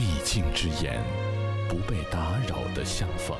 秘境之眼，不被打扰的相逢。